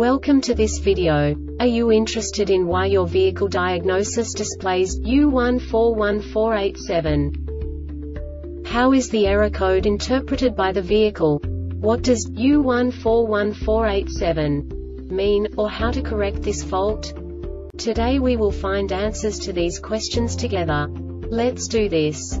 Welcome to this video. Are you interested in why your vehicle diagnosis displays U141487? How is the error code interpreted by the vehicle? What does U141487 mean, or how to correct this fault? Today we will find answers to these questions together. Let's do this.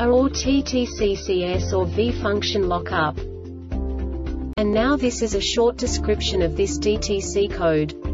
a or TTCCS or V function lockup. And now this is a short description of this DTC code.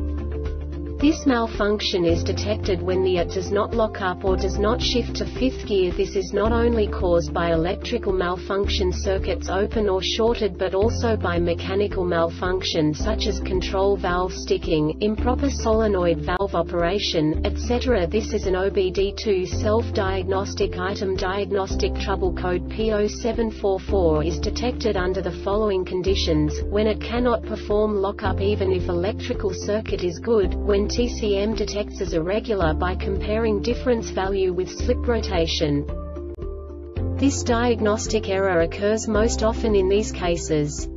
This malfunction is detected when the AT does not lock up or does not shift to fifth gear. This is not only caused by electrical malfunction circuits open or shorted but also by mechanical malfunction such as control valve sticking, improper solenoid valve operation, etc. This is an OBD2 self-diagnostic item diagnostic trouble code P0744 is detected under the following conditions, when it cannot perform lockup even if electrical circuit is good, when TCM detects as irregular by comparing difference value with slip rotation. This diagnostic error occurs most often in these cases.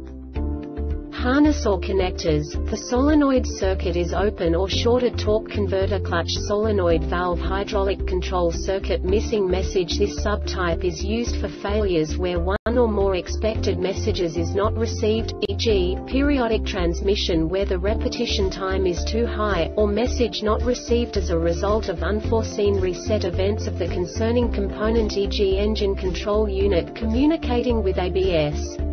Harness or connectors, the solenoid circuit is open or shorted torque converter clutch solenoid valve hydraulic control circuit missing message This subtype is used for failures where one or more expected messages is not received, e.g., periodic transmission where the repetition time is too high, or message not received as a result of unforeseen reset events of the concerning component e.g. engine control unit communicating with ABS.